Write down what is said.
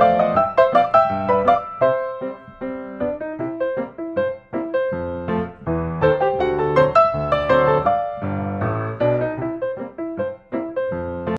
Música